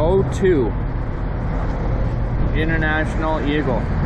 02 International Eagle.